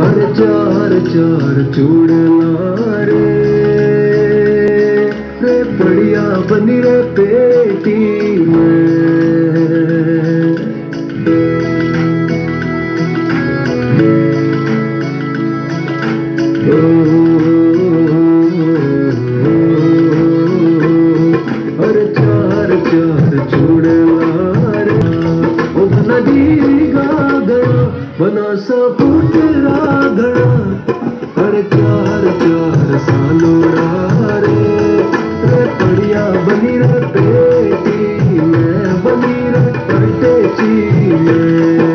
हर चार चार चूड़ना रे रे बढ़िया बनी रे पेटी में। बना सकूँ हर चार चार सालो रे। रे पड़िया बनी रे मैं बनी रे करते ची मैं